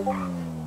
Wow.